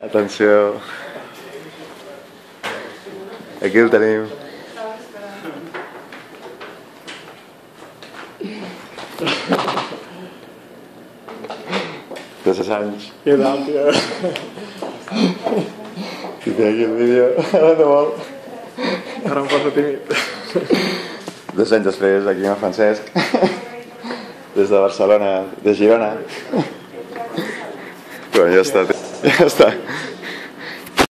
Atenció. Aquí el tenim. De 6 anys. Què tal, tio? I té aquí el vídeo. Ara no vol. Ara em poso tímid. Dos anys després, aquí amb Francesc. Des de Barcelona, de Girona. Bueno, ja està. Ja està.